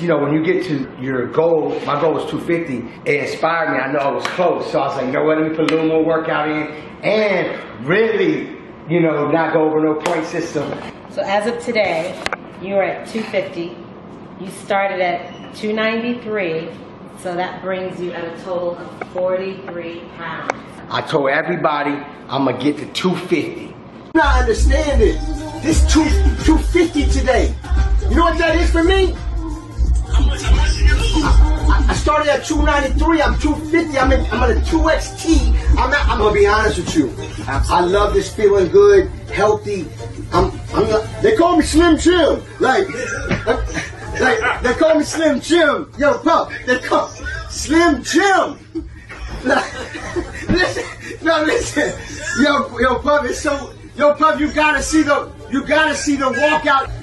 You know, when you get to your goal, my goal was 250. It inspired me. I know I was close, so I was like, you know what? Let me put a little more workout in, and really, you know, not go over no point system. So as of today, you are at 250. You started at 293, so that brings you at a total of 43 pounds. I told everybody I'm gonna get to 250. I understand it. This two two fifty today. You know what that is for me? Started at 293. I'm 250. I'm in, I'm at a 2XT. I'm not, I'm gonna be honest with you. I love this feeling good, healthy. I'm I'm not, they call me Slim Jim. Like like they call me Slim Jim. Yo, pup, they call Slim Jim. Like, listen, no, listen. Yo, yo, pup, it's so. Yo, pup, you gotta see the, you gotta see the walkout.